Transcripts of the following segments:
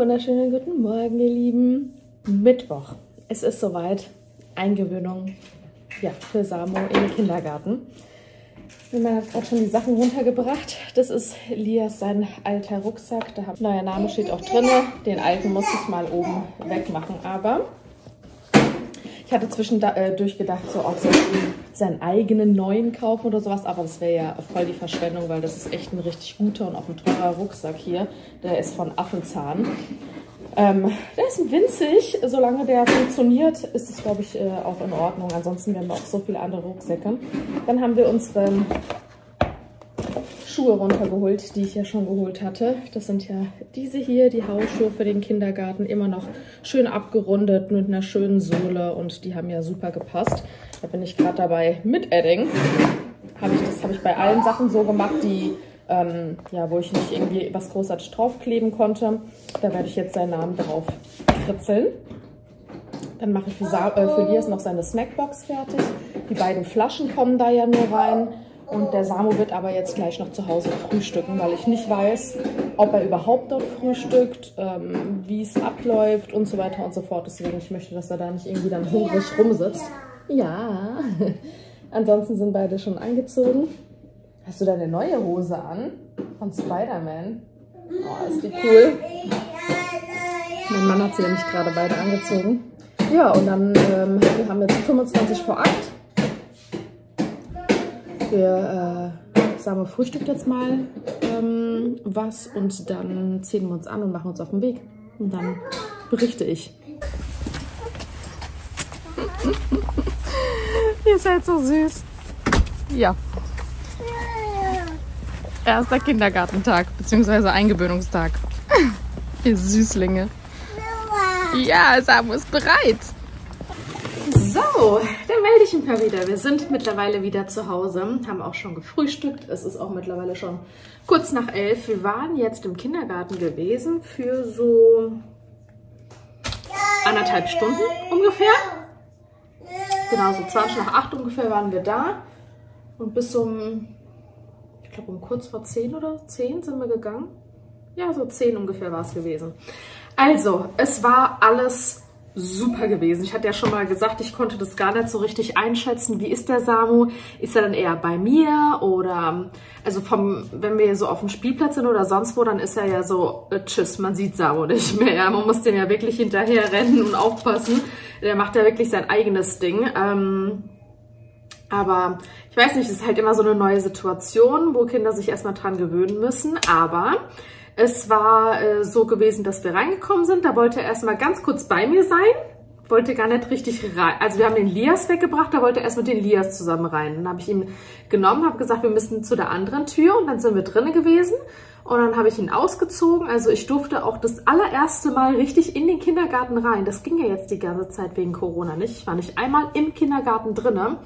wunderschönen guten Morgen, ihr Lieben. Mittwoch. Es ist soweit. Eingewöhnung ja, für Samo in den Kindergarten. Man hat gerade schon die Sachen runtergebracht. Das ist Lias sein alter Rucksack. Da neuer Name steht auch drin. Den alten muss ich mal oben wegmachen. Aber ich hatte zwischendurch gedacht, so auch so seinen eigenen neuen kaufen oder sowas, aber das wäre ja voll die Verschwendung, weil das ist echt ein richtig guter und auch ein teurer Rucksack hier. Der ist von Affenzahn. Ähm, der ist winzig, solange der funktioniert, ist es, glaube ich, äh, auch in Ordnung. Ansonsten werden wir auch so viele andere Rucksäcke. Dann haben wir unsere Schuhe runtergeholt, die ich ja schon geholt hatte. Das sind ja diese hier, die Hausschuhe für den Kindergarten. Immer noch schön abgerundet mit einer schönen Sohle und die haben ja super gepasst. Da bin ich gerade dabei mit Edding. Hab ich, das habe ich bei allen Sachen so gemacht, die ähm, ja, wo ich nicht irgendwie was großartig draufkleben konnte. Da werde ich jetzt seinen Namen drauf kritzeln. Dann mache ich für, äh, für Lias noch seine Snackbox fertig. Die beiden Flaschen kommen da ja nur rein. Und der Samu wird aber jetzt gleich noch zu Hause frühstücken, weil ich nicht weiß, ob er überhaupt dort frühstückt, ähm, wie es abläuft und so weiter und so fort. Deswegen, ich möchte, dass er da nicht irgendwie dann hungrig rumsitzt. Ja, ansonsten sind beide schon angezogen. Hast du deine neue Hose an? Von Spider-Man? Oh, ist die cool. Mein Mann hat sie nämlich gerade beide angezogen. Ja, und dann ähm, wir haben jetzt 25 vor 8 wir äh, sagen, wir frühstückt jetzt mal ähm, was und dann ziehen wir uns an und machen uns auf den Weg. Und dann berichte ich. Ihr seid so süß. Ja. Erster Kindergartentag, beziehungsweise Eingewöhnungstag. Ihr Süßlinge. Ja, Samu ist bereit. So, dann melde ich mich mal wieder. Wir sind mittlerweile wieder zu Hause, haben auch schon gefrühstückt. Es ist auch mittlerweile schon kurz nach elf. Wir waren jetzt im Kindergarten gewesen für so anderthalb Stunden ungefähr. Genau, so 20 nach acht ungefähr waren wir da. Und bis um, ich glaube um kurz vor zehn oder zehn sind wir gegangen. Ja, so zehn ungefähr war es gewesen. Also, es war alles super gewesen. Ich hatte ja schon mal gesagt, ich konnte das gar nicht so richtig einschätzen. Wie ist der Samu? Ist er dann eher bei mir oder also vom, wenn wir so auf dem Spielplatz sind oder sonst wo, dann ist er ja so, äh, tschüss, man sieht Samu nicht mehr. Man muss dem ja wirklich hinterher rennen und aufpassen. Der macht ja wirklich sein eigenes Ding. Ähm, aber ich weiß nicht, es ist halt immer so eine neue Situation, wo Kinder sich erstmal dran gewöhnen müssen. Aber es war äh, so gewesen, dass wir reingekommen sind. Da wollte er erstmal ganz kurz bei mir sein. Wollte gar nicht richtig rein. Also wir haben den Lias weggebracht, da wollte er erst mit den Lias zusammen rein. Dann habe ich ihn genommen, habe gesagt, wir müssen zu der anderen Tür und dann sind wir drinnen gewesen. Und dann habe ich ihn ausgezogen. Also ich durfte auch das allererste Mal richtig in den Kindergarten rein. Das ging ja jetzt die ganze Zeit wegen Corona nicht. Ich war nicht einmal im Kindergarten drinnen.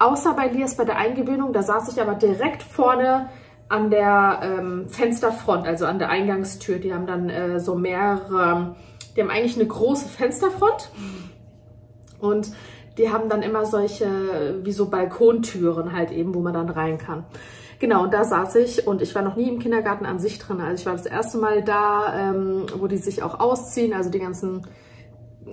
Außer bei Lias bei der Eingewöhnung. Da saß ich aber direkt vorne an der ähm, Fensterfront, also an der Eingangstür. Die haben dann äh, so mehrere, die haben eigentlich eine große Fensterfront und die haben dann immer solche, wie so Balkontüren halt eben, wo man dann rein kann. Genau, und da saß ich und ich war noch nie im Kindergarten an sich drin. Also ich war das erste Mal da, ähm, wo die sich auch ausziehen, also die ganzen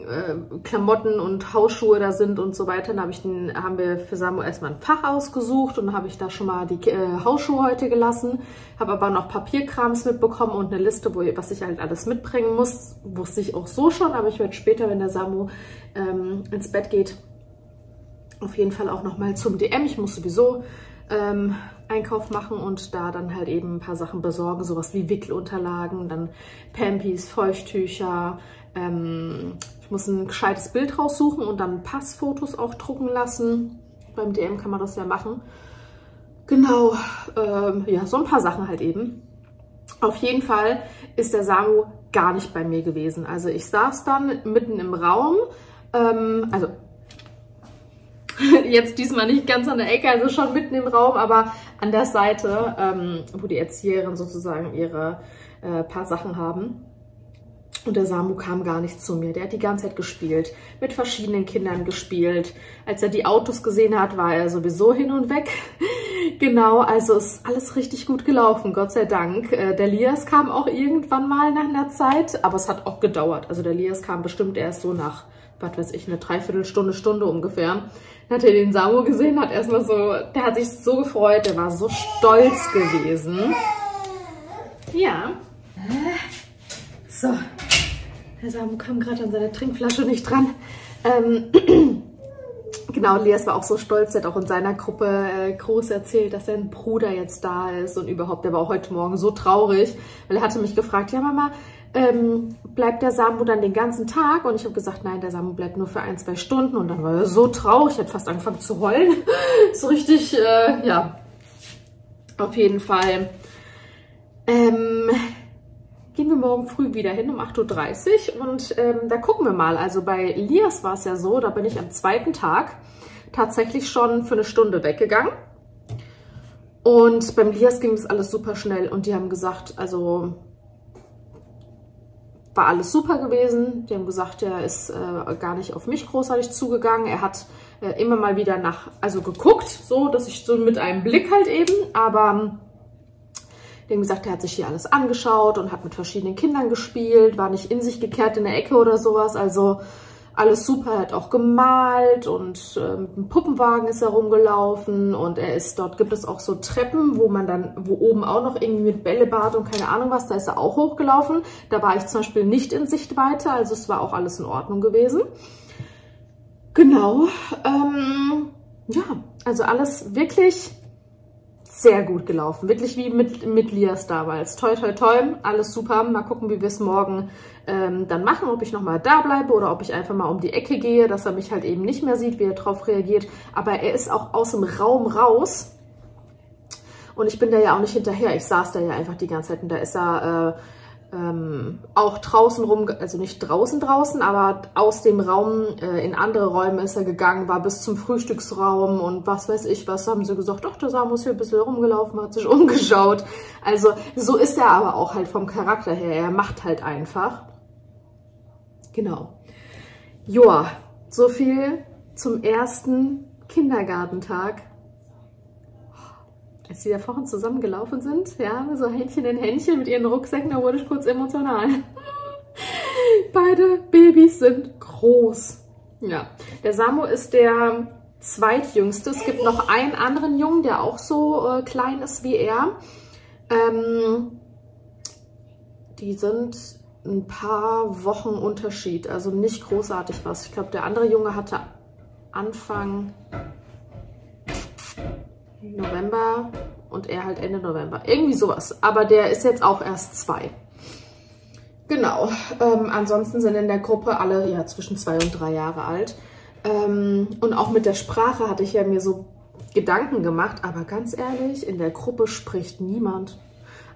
äh, Klamotten und Hausschuhe da sind und so weiter. Dann hab ich den, haben wir für Samu erstmal ein Fach ausgesucht und habe ich da schon mal die äh, Hausschuhe heute gelassen. Habe aber noch Papierkrams mitbekommen und eine Liste, wo, was ich halt alles mitbringen muss. Wusste ich auch so schon, aber ich werde später, wenn der Samu ähm, ins Bett geht, auf jeden Fall auch nochmal zum DM. Ich muss sowieso ähm, Einkauf machen und da dann halt eben ein paar Sachen besorgen, sowas wie Wickelunterlagen, dann Pampis, Feuchttücher, ähm, ich muss ein gescheites Bild raussuchen und dann Passfotos auch drucken lassen. Beim DM kann man das ja machen. Genau, ähm, ja, so ein paar Sachen halt eben. Auf jeden Fall ist der Samu gar nicht bei mir gewesen. Also ich saß dann mitten im Raum, ähm, also jetzt diesmal nicht ganz an der Ecke, also schon mitten im Raum, aber an der Seite, ähm, wo die Erzieherin sozusagen ihre äh, paar Sachen haben. Und der Samu kam gar nicht zu mir. Der hat die ganze Zeit gespielt, mit verschiedenen Kindern gespielt. Als er die Autos gesehen hat, war er sowieso hin und weg. genau, also ist alles richtig gut gelaufen, Gott sei Dank. Äh, der Lias kam auch irgendwann mal nach einer Zeit, aber es hat auch gedauert. Also der Lias kam bestimmt erst so nach, was weiß ich, eine Dreiviertelstunde, Stunde ungefähr. Dann hat er den Samu gesehen, hat erstmal so, der hat sich so gefreut, der war so stolz gewesen. Ja. So, der Samu kam gerade an seine Trinkflasche nicht dran. Ähm, Genau, Lias war auch so stolz, er hat auch in seiner Gruppe äh, groß erzählt, dass sein Bruder jetzt da ist und überhaupt, der war auch heute Morgen so traurig, weil er hatte mich gefragt, ja Mama, ähm, bleibt der Samu dann den ganzen Tag? Und ich habe gesagt, nein, der Samu bleibt nur für ein, zwei Stunden. Und dann war er so traurig, ich hat fast angefangen zu heulen. so richtig, äh, ja, auf jeden Fall. Ähm, gehen wir morgen früh wieder hin um 8.30 Uhr und ähm, da gucken wir mal. Also bei Lias war es ja so, da bin ich am zweiten Tag tatsächlich schon für eine Stunde weggegangen. Und beim Lias ging das alles super schnell und die haben gesagt, also war alles super gewesen. Die haben gesagt, er ist äh, gar nicht auf mich großartig zugegangen. Er hat äh, immer mal wieder nach, also geguckt, so, dass ich so mit einem Blick halt eben, aber die haben gesagt, er hat sich hier alles angeschaut und hat mit verschiedenen Kindern gespielt, war nicht in sich gekehrt in der Ecke oder sowas. Also alles super, er hat auch gemalt und äh, mit einem Puppenwagen ist er rumgelaufen und er ist, dort gibt es auch so Treppen, wo man dann, wo oben auch noch irgendwie mit Bällebad und keine Ahnung was, da ist er auch hochgelaufen. Da war ich zum Beispiel nicht in Sichtweite, also es war auch alles in Ordnung gewesen. Genau, ähm, ja, also alles wirklich sehr gut gelaufen. Wirklich wie mit, mit Lias damals. Toi, toi, toi, alles super. Mal gucken, wie wir es morgen ähm, dann machen, ob ich nochmal da bleibe oder ob ich einfach mal um die Ecke gehe, dass er mich halt eben nicht mehr sieht, wie er drauf reagiert. Aber er ist auch aus dem Raum raus. Und ich bin da ja auch nicht hinterher. Ich saß da ja einfach die ganze Zeit und da ist er... Äh, ähm, auch draußen rum, also nicht draußen draußen, aber aus dem Raum äh, in andere Räume ist er gegangen, war bis zum Frühstücksraum und was weiß ich was, haben sie gesagt, ach, der Samus hier ein bisschen rumgelaufen, hat sich umgeschaut. Also so ist er aber auch halt vom Charakter her, er macht halt einfach. Genau. Joa, so viel zum ersten Kindergartentag als die da vorhin zusammen gelaufen sind, ja, so Händchen in Händchen mit ihren Rucksäcken, da wurde ich kurz emotional. Beide Babys sind groß. Ja, der Samu ist der zweitjüngste. Es gibt noch einen anderen Jungen, der auch so äh, klein ist wie er. Ähm, die sind ein paar Wochen Unterschied, also nicht großartig was. Ich glaube, der andere Junge hatte Anfang November und er halt Ende November. Irgendwie sowas. Aber der ist jetzt auch erst zwei. Genau. Ähm, ansonsten sind in der Gruppe alle ja zwischen zwei und drei Jahre alt. Ähm, und auch mit der Sprache hatte ich ja mir so Gedanken gemacht. Aber ganz ehrlich, in der Gruppe spricht niemand.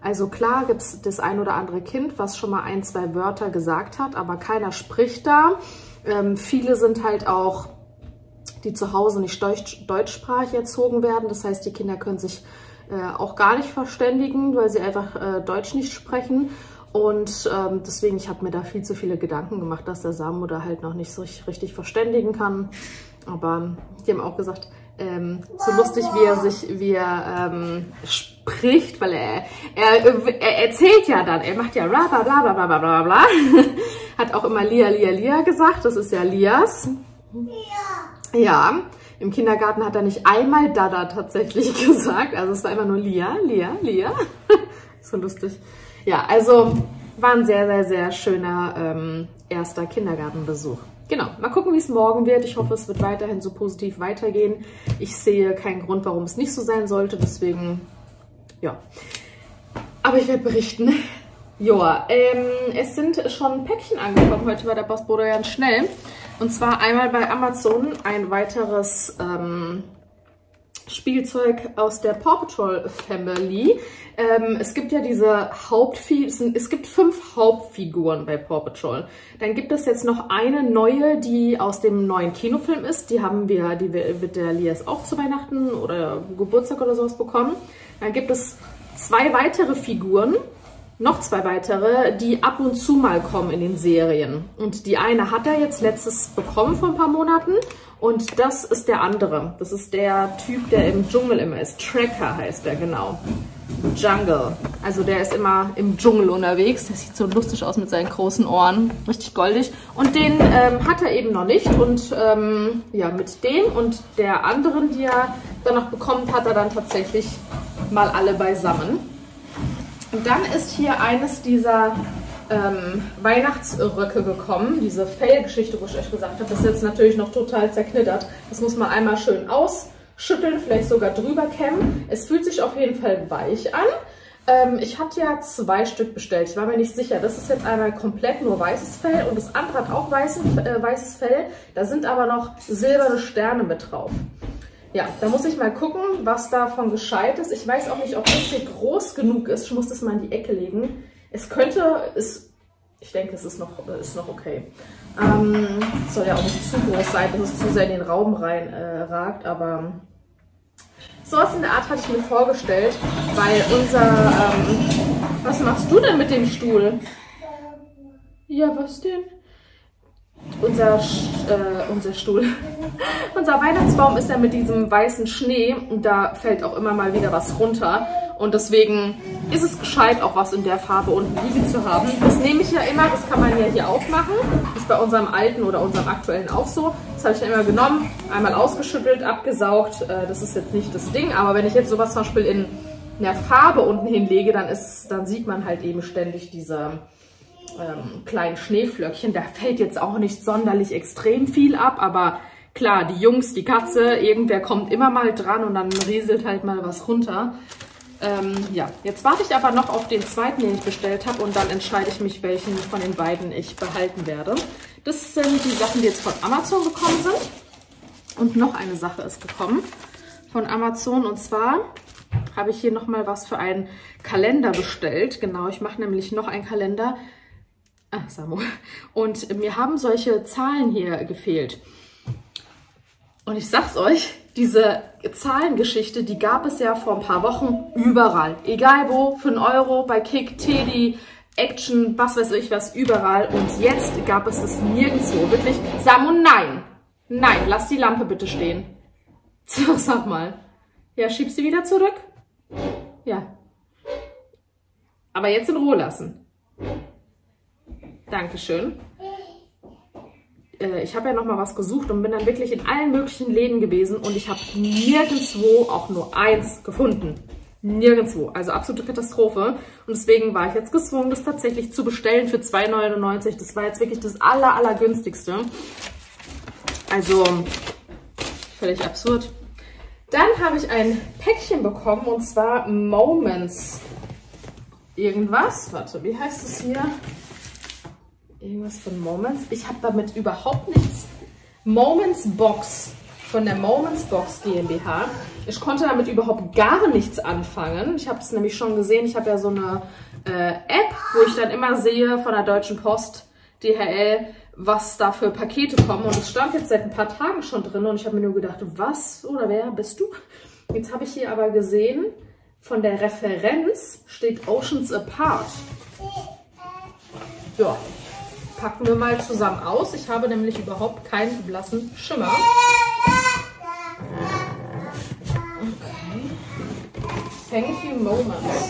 Also klar gibt es das ein oder andere Kind, was schon mal ein, zwei Wörter gesagt hat, aber keiner spricht da. Ähm, viele sind halt auch die zu Hause nicht deutsch, deutschsprachig erzogen werden. Das heißt, die Kinder können sich äh, auch gar nicht verständigen, weil sie einfach äh, Deutsch nicht sprechen. Und ähm, deswegen, ich habe mir da viel zu viele Gedanken gemacht, dass der Samu da halt noch nicht so richtig verständigen kann. Aber die haben auch gesagt, ähm, so lustig, wie er sich, wie er ähm, spricht, weil er, er, er erzählt ja dann, er macht ja bla bla bla bla bla bla bla. Hat auch immer Lia, Lia, Lia gesagt, das ist ja Lias. Ja. Ja, im Kindergarten hat er nicht einmal Dada tatsächlich gesagt. Also es war immer nur Lia, Lia, Lia. so lustig. Ja, also war ein sehr, sehr, sehr schöner ähm, erster Kindergartenbesuch. Genau, mal gucken, wie es morgen wird. Ich hoffe, es wird weiterhin so positiv weitergehen. Ich sehe keinen Grund, warum es nicht so sein sollte. Deswegen, ja. Aber ich werde berichten. Joa, ähm, es sind schon Päckchen angekommen. Heute war der Postbote ganz schnell. Und zwar einmal bei Amazon ein weiteres ähm, Spielzeug aus der Paw Patrol Family. Ähm, es gibt ja diese Hauptfiguren, es gibt fünf Hauptfiguren bei Paw Patrol. Dann gibt es jetzt noch eine neue, die aus dem neuen Kinofilm ist. Die haben wir, die wir mit der Lias auch zu Weihnachten oder Geburtstag oder sowas bekommen. Dann gibt es zwei weitere Figuren noch zwei weitere, die ab und zu mal kommen in den Serien. Und die eine hat er jetzt letztes bekommen vor ein paar Monaten und das ist der andere. Das ist der Typ, der im Dschungel immer ist. Tracker heißt der, genau. Jungle. Also der ist immer im Dschungel unterwegs. Der sieht so lustig aus mit seinen großen Ohren. Richtig goldig. Und den ähm, hat er eben noch nicht. Und ähm, ja, mit dem und der anderen, die er dann noch bekommt, hat er dann tatsächlich mal alle beisammen. Und dann ist hier eines dieser ähm, Weihnachtsröcke gekommen. Diese Fellgeschichte, wo ich euch gesagt habe, ist jetzt natürlich noch total zerknittert. Das muss man einmal schön ausschütteln, vielleicht sogar drüber kämmen. Es fühlt sich auf jeden Fall weich an. Ähm, ich hatte ja zwei Stück bestellt. Ich war mir nicht sicher. Das ist jetzt einmal komplett nur weißes Fell und das andere hat auch weißen, äh, weißes Fell. Da sind aber noch silberne Sterne mit drauf. Ja, da muss ich mal gucken, was davon gescheit ist. Ich weiß auch nicht, ob das hier groß genug ist. Ich muss das mal in die Ecke legen. Es könnte, ist, ich denke, es ist noch, ist noch okay. Ähm, soll ja auch nicht zu groß sein, dass es zu sehr in den Raum rein äh, ragt, aber sowas in der Art hatte ich mir vorgestellt, weil unser, ähm, was machst du denn mit dem Stuhl? Ja, was denn? Unser, äh, unser Stuhl. unser Weihnachtsbaum ist ja mit diesem weißen Schnee und da fällt auch immer mal wieder was runter. Und deswegen ist es gescheit, auch was in der Farbe unten liegen zu haben. Das nehme ich ja immer, das kann man ja hier aufmachen. Ist bei unserem alten oder unserem aktuellen auch so. Das habe ich ja immer genommen, einmal ausgeschüttelt, abgesaugt. Äh, das ist jetzt nicht das Ding, aber wenn ich jetzt sowas zum Beispiel in der Farbe unten hinlege, dann, ist, dann sieht man halt eben ständig diese ähm, kleinen Schneeflöckchen. Da fällt jetzt auch nicht sonderlich extrem viel ab, aber klar, die Jungs, die Katze, irgendwer kommt immer mal dran und dann rieselt halt mal was runter. Ähm, ja, jetzt warte ich aber noch auf den zweiten, den ich bestellt habe und dann entscheide ich mich, welchen von den beiden ich behalten werde. Das sind die Sachen, die jetzt von Amazon gekommen sind. Und noch eine Sache ist gekommen von Amazon und zwar habe ich hier nochmal was für einen Kalender bestellt. Genau, ich mache nämlich noch einen Kalender Ah, Samu. Und mir haben solche Zahlen hier gefehlt. Und ich sag's euch, diese Zahlengeschichte, die gab es ja vor ein paar Wochen überall. Egal wo, für einen Euro, bei Kick, Teddy, Action, was weiß ich was, überall. Und jetzt gab es es nirgendwo. Wirklich, Samu, nein. Nein, lass die Lampe bitte stehen. So, sag mal. Ja, schieb sie wieder zurück. Ja. Aber jetzt in Ruhe lassen. Dankeschön. Äh, ich habe ja noch mal was gesucht und bin dann wirklich in allen möglichen Läden gewesen und ich habe nirgendwo auch nur eins gefunden. Nirgendwo. Also absolute Katastrophe. Und deswegen war ich jetzt gezwungen, das tatsächlich zu bestellen für 2,99. Das war jetzt wirklich das aller, aller günstigste. Also völlig absurd. Dann habe ich ein Päckchen bekommen und zwar Moments. Irgendwas. Warte, wie heißt es hier? Irgendwas von Moments. Ich habe damit überhaupt nichts. Moments Box von der Moments Box GmbH. Ich konnte damit überhaupt gar nichts anfangen. Ich habe es nämlich schon gesehen. Ich habe ja so eine äh, App, wo ich dann immer sehe von der Deutschen Post, DHL, was da für Pakete kommen. Und es stand jetzt seit ein paar Tagen schon drin und ich habe mir nur gedacht, was oder wer bist du? Jetzt habe ich hier aber gesehen, von der Referenz steht Oceans Apart. Ja, packen wir mal zusammen aus. Ich habe nämlich überhaupt keinen blassen Schimmer. Okay. Thank you Moments.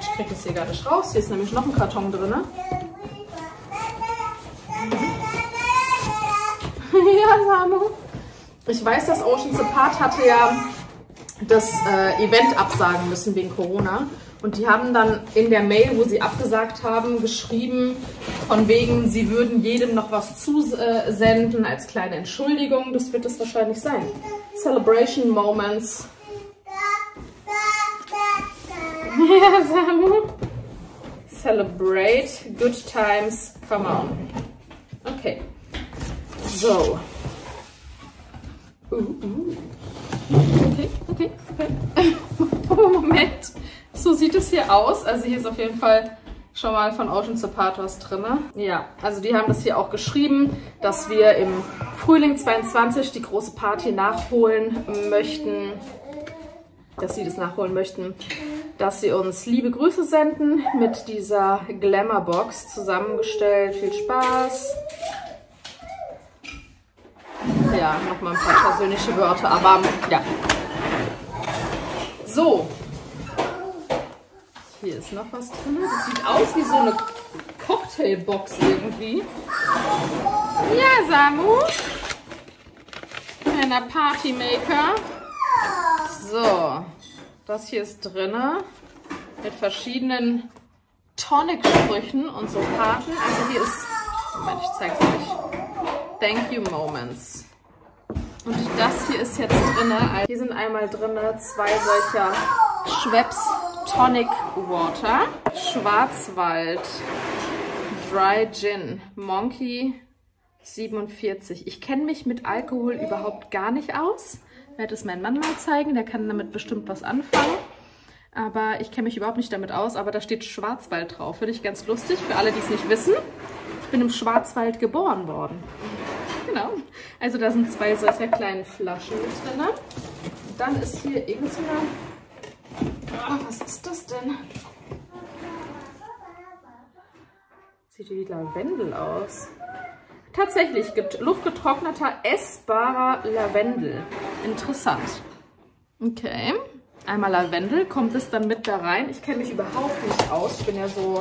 Ich kriege es hier gar nicht raus. Hier ist nämlich noch ein Karton drin. ja, Samu. Ich weiß, dass Ocean Apart hatte ja das äh, Event absagen müssen wegen Corona. Und die haben dann in der Mail, wo sie abgesagt haben, geschrieben, von wegen, sie würden jedem noch was zusenden als kleine Entschuldigung. Das wird es wahrscheinlich sein. Celebration Moments. Celebrate good times. Come on. Okay. So. Uh, uh. Okay, okay, okay. Moment. So sieht es hier aus. Also hier ist auf jeden Fall schon mal von Ocean was drin. Ja, also die haben das hier auch geschrieben, dass wir im Frühling 22 die große Party nachholen möchten. Dass sie das nachholen möchten. dass sie uns liebe Grüße senden mit dieser Glamour-Box zusammengestellt. Viel Spaß. Ja, nochmal ein paar persönliche Wörter, aber ja. So. Hier ist noch was drin. Das sieht aus wie so eine Cocktailbox irgendwie. Ja, Samu. Kleiner Partymaker. So. Das hier ist drinne mit verschiedenen Tonic-Sprüchen und so Karten. Also hier ist, Moment, ich zeig's euch. Thank you Moments. Und das hier ist jetzt drinne. Hier sind einmal drinne zwei solcher Schweppes Tonic Water, Schwarzwald, Dry Gin, Monkey 47. Ich kenne mich mit Alkohol überhaupt gar nicht aus werde es meinem Mann mal zeigen, der kann damit bestimmt was anfangen. Aber ich kenne mich überhaupt nicht damit aus, aber da steht Schwarzwald drauf. Finde ich ganz lustig, für alle, die es nicht wissen. Ich bin im Schwarzwald geboren worden. Genau. Also da sind zwei solcher kleinen Flaschen mit drin. Dann ist hier irgendeine... Oh, was ist das denn? Sieht wie Lavendel aus. Tatsächlich gibt luftgetrockneter, essbarer Lavendel. Interessant. Okay. Einmal Lavendel. Kommt es dann mit da rein? Ich kenne mich überhaupt nicht aus. Ich bin ja so...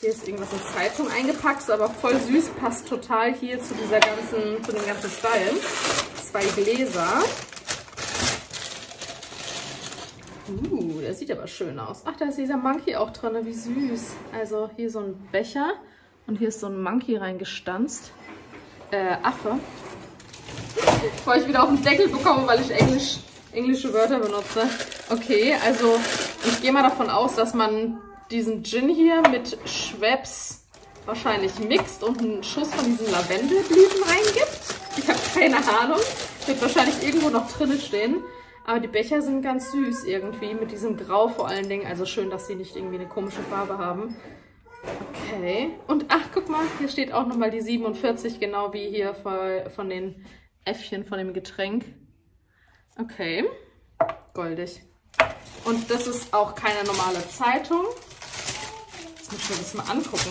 Hier ist irgendwas in Zeitung eingepackt, ist aber voll süß. Passt total hier zu dieser ganzen, zu dem ganzen Style. Zwei Gläser. Uh, der sieht aber schön aus. Ach, da ist dieser Monkey auch drin. Wie süß. Also hier so ein Becher. Und hier ist so ein Monkey reingestanzt. Äh, Affe. Bevor ich wieder auf den Deckel bekomme, weil ich Englisch, englische Wörter benutze. Okay, also ich gehe mal davon aus, dass man diesen Gin hier mit Schweppes wahrscheinlich mixt und einen Schuss von diesen Lavendelblüten reingibt. Ich habe keine Ahnung. Wird wahrscheinlich irgendwo noch drin stehen. Aber die Becher sind ganz süß irgendwie, mit diesem Grau vor allen Dingen. Also schön, dass sie nicht irgendwie eine komische Farbe haben. Okay. Und ach, guck mal, hier steht auch nochmal die 47, genau wie hier von den Äffchen von dem Getränk. Okay. Goldig. Und das ist auch keine normale Zeitung. Jetzt muss ich mir das mal angucken.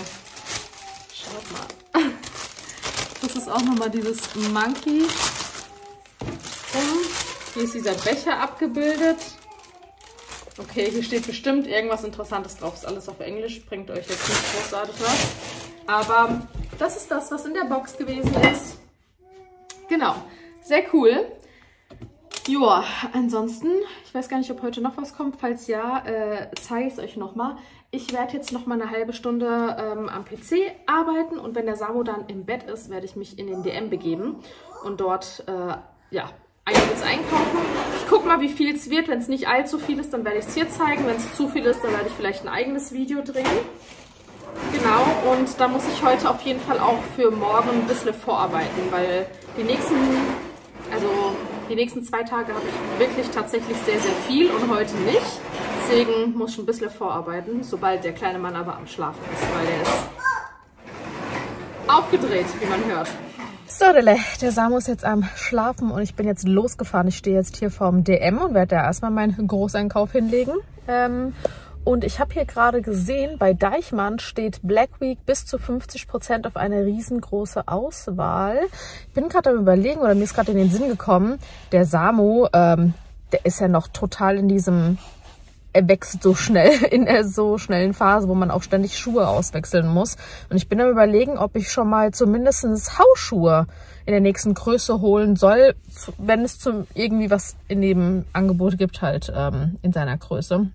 Schaut mal. Das ist auch nochmal dieses Monkey. Hier ist dieser Becher abgebildet. Okay, hier steht bestimmt irgendwas Interessantes drauf. Ist alles auf Englisch, bringt euch jetzt nicht großartig was. Aber das ist das, was in der Box gewesen ist. Genau, sehr cool. Joa, ansonsten, ich weiß gar nicht, ob heute noch was kommt. Falls ja, äh, zeige ich es euch nochmal. Ich werde jetzt nochmal eine halbe Stunde ähm, am PC arbeiten und wenn der Samu dann im Bett ist, werde ich mich in den DM begeben und dort, äh, ja, einiges einkaufen. Ich gucke mal, wie viel es wird. Wenn es nicht allzu viel ist, dann werde ich es hier zeigen. Wenn es zu viel ist, dann werde ich vielleicht ein eigenes Video drehen. Genau, und da muss ich heute auf jeden Fall auch für morgen ein bisschen vorarbeiten, weil die nächsten, also die nächsten zwei Tage habe ich wirklich tatsächlich sehr, sehr viel und heute nicht. Deswegen muss ich ein bisschen vorarbeiten, sobald der kleine Mann aber am Schlafen ist, weil der ist aufgedreht, wie man hört. So, der Samu ist jetzt am Schlafen und ich bin jetzt losgefahren. Ich stehe jetzt hier vorm DM und werde da erstmal meinen Großeinkauf hinlegen. Ähm, und ich habe hier gerade gesehen, bei Deichmann steht Black Week bis zu 50 Prozent auf eine riesengroße Auswahl. Ich bin gerade am überlegen oder mir ist gerade in den Sinn gekommen, der Samu, ähm, der ist ja noch total in diesem wächst so schnell in der so schnellen Phase, wo man auch ständig Schuhe auswechseln muss. Und ich bin am überlegen, ob ich schon mal zumindest Hausschuhe in der nächsten Größe holen soll, wenn es zum irgendwie was in dem Angebot gibt, halt ähm, in seiner Größe.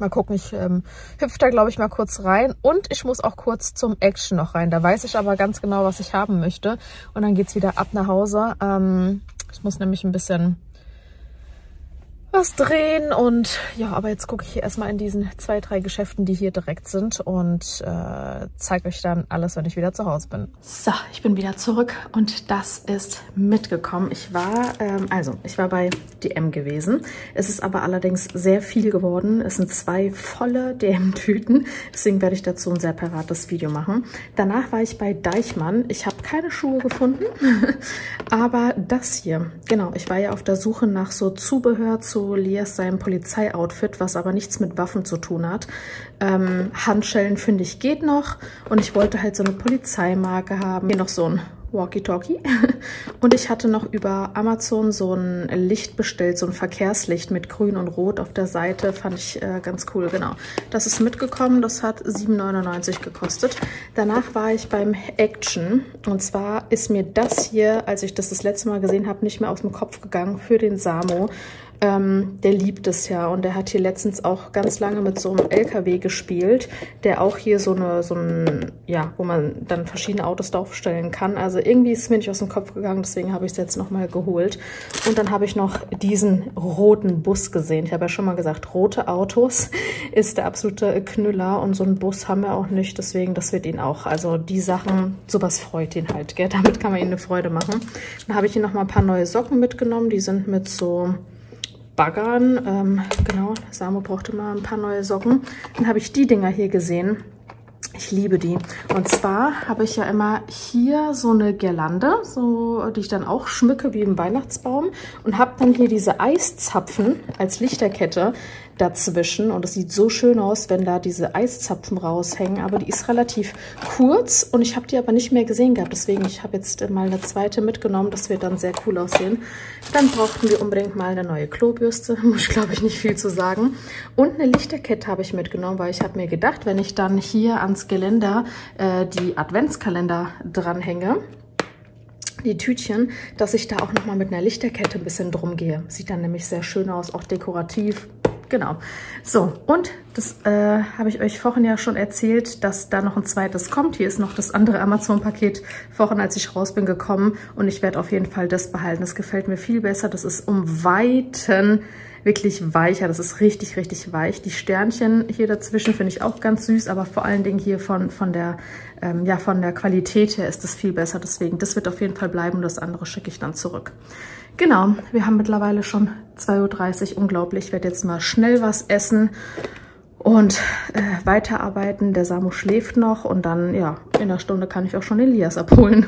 Mal gucken, ich ähm, hüpfe da, glaube ich, mal kurz rein. Und ich muss auch kurz zum Action noch rein. Da weiß ich aber ganz genau, was ich haben möchte. Und dann geht's wieder ab nach Hause. Ähm, ich muss nämlich ein bisschen was drehen und ja, aber jetzt gucke ich hier erstmal in diesen zwei, drei Geschäften, die hier direkt sind und äh, zeige euch dann alles, wenn ich wieder zu Hause bin. So, ich bin wieder zurück und das ist mitgekommen. Ich war, ähm, also ich war bei DM gewesen. Es ist aber allerdings sehr viel geworden. Es sind zwei volle DM-Tüten, deswegen werde ich dazu ein separates Video machen. Danach war ich bei Deichmann. Ich habe keine Schuhe gefunden, aber das hier, genau, ich war ja auf der Suche nach so Zubehör zu zu Lias seinem Polizeioutfit, was aber nichts mit Waffen zu tun hat. Ähm, Handschellen finde ich geht noch und ich wollte halt so eine Polizeimarke haben. Hier noch so ein Walkie-Talkie. Und ich hatte noch über Amazon so ein Licht bestellt, so ein Verkehrslicht mit grün und rot auf der Seite. Fand ich äh, ganz cool, genau. Das ist mitgekommen, das hat 7,99 gekostet. Danach war ich beim Action. Und zwar ist mir das hier, als ich das das letzte Mal gesehen habe, nicht mehr aus dem Kopf gegangen für den Samo. Ähm, der liebt es ja und der hat hier letztens auch ganz lange mit so einem LKW gespielt, der auch hier so eine, so ein, ja, wo man dann verschiedene Autos draufstellen kann. Also irgendwie ist es mir nicht aus dem Kopf gegangen, deswegen habe ich es jetzt nochmal geholt. Und dann habe ich noch diesen roten Bus gesehen. Ich habe ja schon mal gesagt, rote Autos ist der absolute Knüller und so einen Bus haben wir auch nicht, deswegen das wird ihn auch. Also die Sachen, sowas freut ihn halt, gell? Damit kann man ihm eine Freude machen. Dann habe ich hier nochmal ein paar neue Socken mitgenommen, die sind mit so Baggern. Ähm, genau, Samu brauchte mal ein paar neue Socken. Dann habe ich die Dinger hier gesehen. Ich liebe die. Und zwar habe ich ja immer hier so eine Girlande, so, die ich dann auch schmücke wie im Weihnachtsbaum. Und habe dann hier diese Eiszapfen als Lichterkette dazwischen. Und es sieht so schön aus, wenn da diese Eiszapfen raushängen. Aber die ist relativ kurz und ich habe die aber nicht mehr gesehen gehabt. Deswegen, ich habe jetzt mal eine zweite mitgenommen. Das wird dann sehr cool aussehen. Dann brauchten wir unbedingt mal eine neue Klobürste. Muss ich, glaube ich, nicht viel zu sagen. Und eine Lichterkette habe ich mitgenommen, weil ich habe mir gedacht, wenn ich dann hier ans Geländer äh, die Adventskalender dranhänge, die Tütchen, dass ich da auch nochmal mit einer Lichterkette ein bisschen drum gehe. Sieht dann nämlich sehr schön aus, auch dekorativ. Genau. So, und das äh, habe ich euch vorhin ja schon erzählt, dass da noch ein zweites kommt. Hier ist noch das andere Amazon-Paket vorhin, als ich raus bin, gekommen. Und ich werde auf jeden Fall das behalten. Das gefällt mir viel besser. Das ist um Weiten wirklich weicher. Das ist richtig, richtig weich. Die Sternchen hier dazwischen finde ich auch ganz süß, aber vor allen Dingen hier von, von, der, ähm, ja, von der Qualität her ist das viel besser. Deswegen, das wird auf jeden Fall bleiben. Das andere schicke ich dann zurück. Genau, wir haben mittlerweile schon 2.30 Uhr, unglaublich. Ich werde jetzt mal schnell was essen und äh, weiterarbeiten. Der Samu schläft noch und dann, ja, in einer Stunde kann ich auch schon Elias abholen.